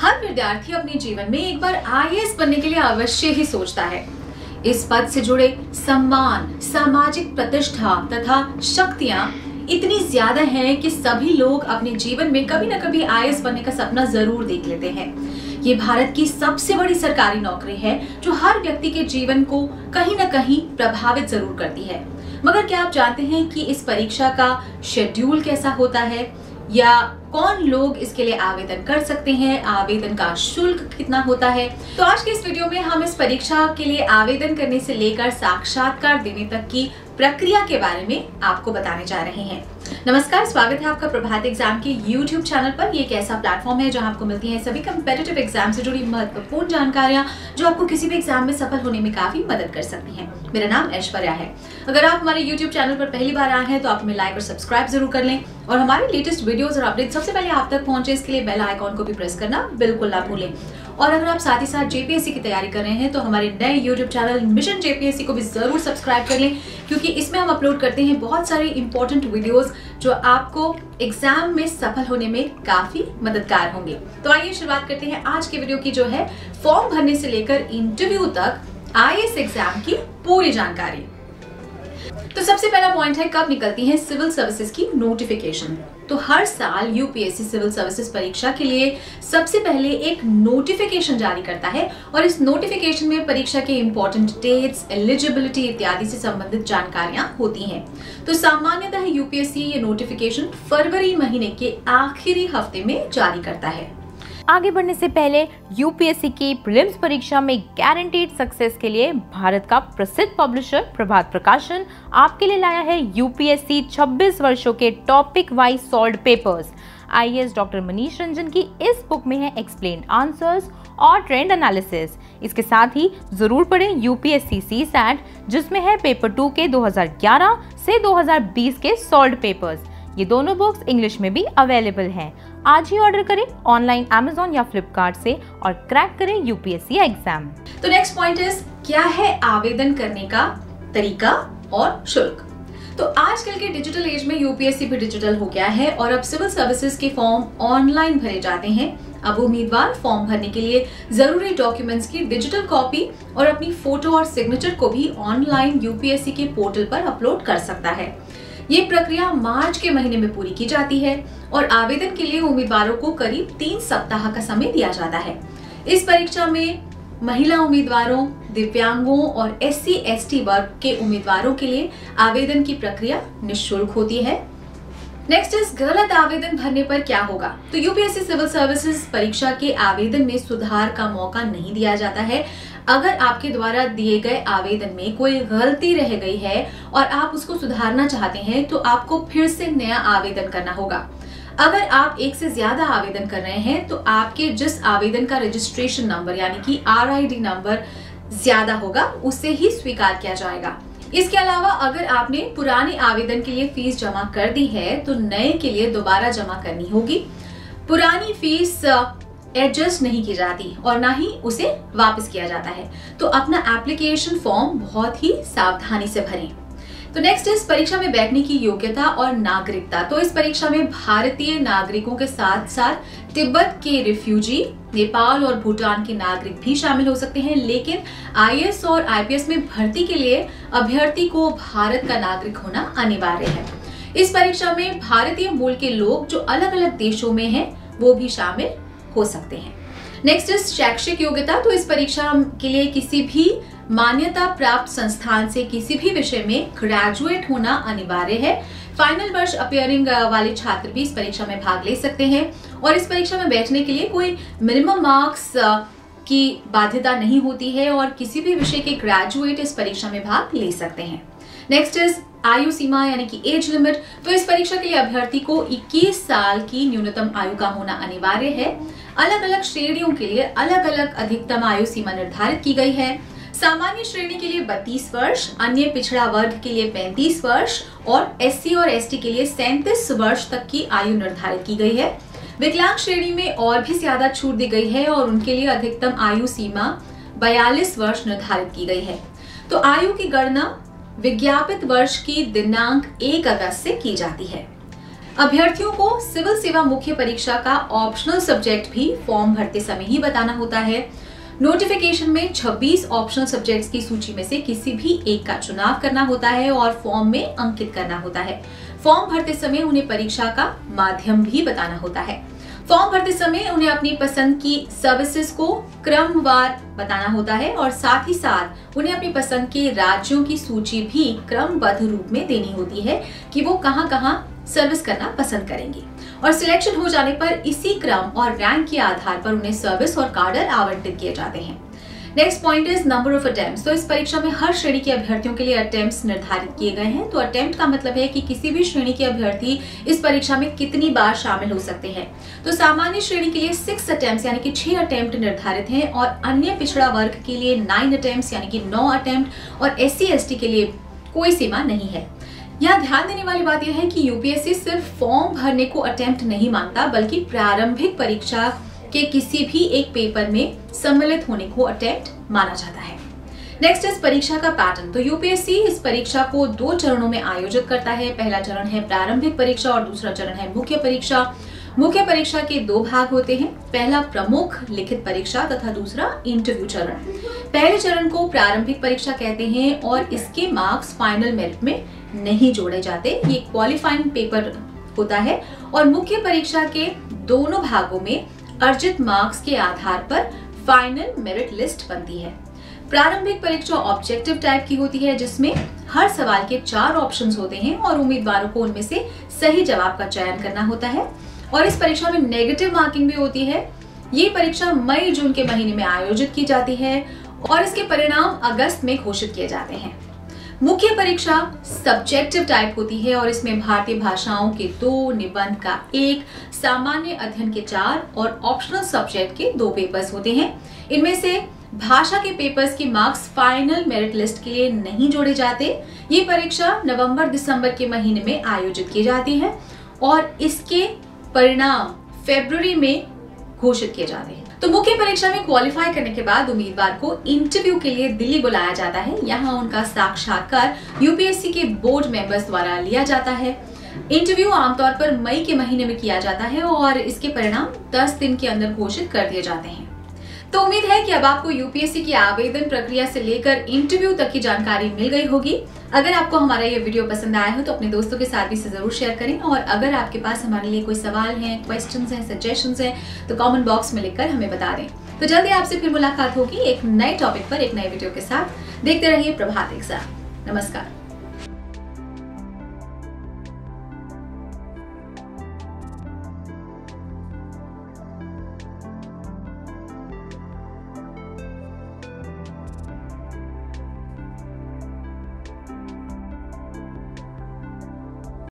हर विद्यार्थी अपने जीवन में एक बार आईएएस बनने के लिए अवश्य ही सोचता है। इस पद से जुड़े सम्मान, सामाजिक प्रतिष्ठा तथा शक्तियाँ इतनी ज़्यादा हैं कि सभी लोग अपने जीवन में कभी न कभी आईएएस बनने का सपना ज़रूर देख लेते हैं। ये भारत की सबसे बड़ी सरकारी नौकरी है, जो हर व्यक्ति के जीवन को कहीं न कहीं प्रभावित ज़रूर करती है। मगर क्या आप जानते हैं कि इस परीक्षा का शेड्यूल कैसा होता है? या कौन लोग इसके लिए आवेदन कर सकते हैं? आवेदन का शुल्क कितना होता है? तो आज के इस वीडियो में हम इस परीक्षा के लिए आवेदन करने से लेकर साक्षात्कार देने तक की प्रक्रिया के बारे में आपको बताने जा रहे हैं। नमस्कार, स्वागत है आपका प्रभात एग्ज़ाम के YouTube चैनल पर। ये एक ऐसा प्लेटफॉर्म है जहाँ आपको मिलती हैं सभी कंपेटिटिव एग्ज़ाम से जुड़ी महत्वपूर्ण जानकारियाँ, जो आपको किसी भी एग्ज़ाम में सफल होने में काफ़ी मदद कर सकती हैं। मेरा नाम ऐश्वर्या है। अगर आप हमारे YouTube चैनल पर पहली बार आए हैं तो आप हमें लाइक और सब्सक्राइब ज़रूर कर लें। और हमारे लेटेस्ट वीडियोस और अपडेट सबसे पहले आप तक पहुँचे, इसके लिए बेल आइकॉन को भी प्रेस करना बिल्कुल ना भूलें। और अगर आप साथ ही साथ जेपीएससी की तैयारी कर रहे हैं तो हमारे नए यूट्यूब चैनल मिशन जेपीएससी को भी ज़रूर सब्सक्राइब कर लें, क्योंकि इसमें हम अपलोड करते हैं बहुत सारे इंपॉर्टेंट वीडियोस जो आपको एग्ज़ाम में सफल होने में काफ़ी मददगार होंगे। तो आइए शुरुआत करते हैं आज के वीडियो की जो है फॉर्म भरने से लेकर इंटरव्यू तक आई एग्ज़ाम की पूरी जानकारी। तो सबसे पहला पॉइंट है, कब निकलती है सिविल सर्विसेज़ की नोटिफिकेशन तो हर साल यूपीएससी सिविल सर्विसेज़ परीक्षा के लिए सबसे पहले एक नोटिफिकेशन जारी करता है और इस नोटिफिकेशन में परीक्षा के इंपॉर्टेंट डेट्स एलिजिबिलिटी इत्यादि से संबंधित जानकारियाँ होती हैं। तो सामान्यतः यूपीएससी ये नोटिफिकेशन फरवरी महीने के आखिरी हफ़्ते में जारी करता है। आगे बढ़ने से पहले यूपीएससी की प्रीलिम्स परीक्षा में गारंटीड सक्सेस के लिए भारत का प्रसिद्ध पब्लिशर प्रभात प्रकाशन आपके लिए लाया है यूपीएससी 26 वर्षों के topic wise solved papers IAS doctor Manish Ranjan की इस बुक में है एक्सप्लेन आंसर्स और ट्रेंड एनालिसिस इसके साथ ही ज़रूर पढ़ें यूपीएससी सी सैट जिसमें है पेपर टू के 2011 से 2020 के सॉल्व पेपर्स ये दोनों बुक्स इंग्लिश में भी अवेलेबल हैं। आज ही ऑर्डर करें ऑनलाइन अमेजोन या फ्लिपकार्ट से और क्रैक करें यूपीएससी एग्ज़ाम तो नेक्स्ट पॉइंट इज़ क्या है आवेदन करने का तरीका और शुल्क? तो आजकल के डिजिटल एज में यूपीएससी भी डिजिटल हो गया है और अब सिविल सर्विसेज़ के फॉर्म ऑनलाइन भरे जाते हैं। अब उम्मीदवार फॉर्म भरने के लिए ज़रूरी डॉक्यूमेंट्स की डिजिटल कॉपी और अपनी फ़ोटो और सिग्नेचर को भी ऑनलाइन यूपीएससी के पोर्टल पर अपलोड कर सकता है। ये प्रक्रिया मार्च के महीने में पूरी की जाती है और आवेदन के लिए उम्मीदवारों को करीब तीन सप्ताह का समय दिया जाता है। इस परीक्षा में महिला उम्मीदवारों, दिव्यांगों और एस सी वर्ग के उम्मीदवारों के लिए आवेदन की प्रक्रिया निःशुल्क होती है। नेक्स्ट इज़ गलत आवेदन भरने पर क्या होगा? तो यूपीएससी सिविल सर्विसेज़ परीक्षा के आवेदन में सुधार का मौका नहीं दिया जाता है। अगर आपके द्वारा दिए गए आवेदन में कोई गलती रह गई है और आप उसको सुधारना चाहते हैं तो आपको फिर से नया आवेदन करना होगा। अगर आप एक से ज़्यादा आवेदन कर रहे हैं तो आपके जिस आवेदन का रजिस्ट्रेशन नंबर यानी कि आर नंबर ज़्यादा होगा, उसे ही स्वीकार किया जाएगा। इसके अलावा अगर आपने पुराने आवेदन के लिए फ़ीस जमा कर दी है तो नए के लिए दोबारा जमा करनी होगी। पुरानी फ़ीस एडजस्ट नहीं की जाती और ना ही उसे वापस किया जाता है। तो अपना एप्लीकेशन फॉर्म बहुत ही सावधानी से भरें। तो नेक्स्ट इस परीक्षा में बैठने की योग्यता और नागरिकता। तो इस परीक्षा में भारतीय नागरिकों के साथ साथ तिब्बत के रिफ्यूजी नेपाल और भूटान के नागरिक भी शामिल हो सकते हैं। लेकिन आईएएस और आईपीएस में भर्ती के लिए अभ्यर्थी को भारत का नागरिक होना अनिवार्य है। इस परीक्षा में भारतीय मूल के लोग जो अलग अलग देशों में हैं, वो भी शामिल हो सकते हैं। नेक्स्ट इज़ शैक्षिक योग्यता तो इस परीक्षा के लिए किसी भी मान्यता प्राप्त संस्थान से किसी भी विषय में ग्रेजुएट होना अनिवार्य है। फाइनल वर्ष अपियरिंग वाले छात्र भी इस परीक्षा में भाग ले सकते हैं। और इस परीक्षा में बैठने के लिए कोई मिनिमम मार्क्स की बाध्यता नहीं होती है और किसी भी विषय के ग्रेजुएट इस परीक्षा में भाग ले सकते हैं। नेक्स्ट इज़ आयु सीमा, यानी कि एज लिमिट तो इस परीक्षा के लिए अभ्यर्थी को 21 साल की न्यूनतम आयु का होना अनिवार्य है। अलग अलग श्रेणियों के लिए अलग अलग अधिकतम आयु सीमा निर्धारित की गई है। सामान्य श्रेणी के लिए 32 वर्ष, अन्य पिछड़ा वर्ग के लिए 35 वर्ष और एससी और एसटी के लिए सैंतीस वर्ष तक की आयु निर्धारित की गई है। विकलांग श्रेणी में और भी ज़्यादा छूट दी गई है और उनके लिए अधिकतम आयु सीमा बयालीस वर्ष निर्धारित की गई है। तो आयु की गणना विज्ञापित वर्ष की दिनांक एक अगस्त से की जाती है। अभ्यर्थियों को सिविल सेवा मुख्य परीक्षा का ऑप्शनल सब्जेक्ट भी फॉर्म भरते समय ही बताना होता है। नोटिफिकेशन में 26 ऑप्शनल सब्जेक्ट्स की सूची में से किसी भी एक का चुनाव करना होता है और फॉर्म में अंकित करना होता है। फॉर्म भरते समय उन्हें परीक्षा का माध्यम भी बताना होता है। फॉर्म भरते समय उन्हें अपनी पसंद की सर्विसेज़ को क्रमवार बताना होता है और साथ ही साथ उन्हें अपनी पसंद के राज्यों की सूची भी क्रमबद्ध रूप में देनी होती है कि वो कहाँ कहाँ सर्विस करना पसंद करेंगे। और सिलेक्शन हो जाने पर इसी क्रम और रैंक के आधार पर उन्हें सर्विस और कार्डर आवंटित किए जाते हैं। Next point is number of attempt तो इस परीक्षा में हर श्रेणी के अभ्यर्थियों के लिए अटेम्प्ट निर्धारित किए गए हैं। तो अटेम्प्ट का मतलब है कि किसी भी श्रेणी के अभ्यर्थी इस परीक्षा में कितनी बार शामिल हो सकते हैं। तो सामान्य श्रेणी के लिए सिक्स अटेम्प्ट यानी कि छह अटेम्प्ट निर्धारित हैं और अन्य पिछड़ा वर्ग के लिए नाइन अटेम्प्ट यानी कि नौ अटेम्प्ट और एस सी के लिए कोई सीमा नहीं है। यहाँ ध्यान देने वाली बात यह है कि यूपीएससी सिर्फ़ फॉर्म भरने को अटेम्प्ट नहीं मानता, बल्कि प्रारंभिक परीक्षा के किसी भी एक पेपर में सम्मिलित होने को अटेम्प्ट माना जाता है। नेक्स्ट इस परीक्षा का पैटर्न तो यूपीएससी इस परीक्षा को दो चरणों में आयोजित करता है। पहला चरण है प्रारंभिक परीक्षा और दूसरा चरण है मुख्य परीक्षा। मुख्य परीक्षा के दो भाग होते हैं। पहला प्रमुख लिखित परीक्षा तथा दूसरा इंटरव्यू चरण। पहले चरण को प्रारंभिक परीक्षा कहते हैं और इसके मार्क्स फाइनल मेरिट में नहीं जोड़े जाते। ये क्वालिफाइंग पेपर होता है और मुख्य परीक्षा के दोनों भागों में अर्जित मार्क्स के आधार पर फाइनल मेरिट लिस्ट बनती है। प्रारंभिक परीक्षा ऑब्जेक्टिव टाइप की होती है, जिसमें हर सवाल के चार ऑप्शंस होते हैं और उम्मीदवारों को उनमें से सही जवाब का चयन करना होता है। और इस परीक्षा में नेगेटिव मार्किंग भी होती है। ये परीक्षा मई जून के महीने में आयोजित की जाती है और इसके परिणाम अगस्त में घोषित किए जाते हैं। मुख्य परीक्षा सब्जेक्टिव टाइप होती है और इसमें भारतीय भाषाओं के दो निबंध का एक, सामान्य अध्ययन के चार और ऑप्शनल सब्जेक्ट के दो पेपर्स होते हैं। इनमें से भाषा के पेपर्स के मार्क्स फाइनल मेरिट लिस्ट के लिए नहीं जोड़े जाते। ये परीक्षा नवंबर दिसंबर के महीने में आयोजित की जाती है और इसके परिणाम फेब्रुवरी में घोषित किए जाते हैं। तो मुख्य परीक्षा में क्वालिफाई करने के बाद उम्मीदवार को इंटरव्यू के लिए दिल्ली बुलाया जाता है। यहाँ उनका साक्षात्कार यूपीएससी के बोर्ड मेंबर्स द्वारा लिया जाता है। इंटरव्यू आमतौर पर मई के महीने में किया जाता है और इसके परिणाम 10 दिन के अंदर घोषित कर दिए जाते हैं। तो उम्मीद है कि अब आपको यूपीएससी की आवेदन प्रक्रिया से लेकर इंटरव्यू तक की जानकारी मिल गई होगी। अगर आपको हमारा ये वीडियो पसंद आया हो तो अपने दोस्तों के साथ भी इसे ज़रूर शेयर करें। और अगर आपके पास हमारे लिए कोई सवाल है क्वेश्चन है सजेशन है तो कॉमेंट बॉक्स में लिखकर हमें बता दें। तो जल्दी आपसे फिर मुलाकात होगी एक नए टॉपिक पर, एक नए वीडियो के साथ। देखते रहिए प्रभात एग्ज़ाम नमस्कार।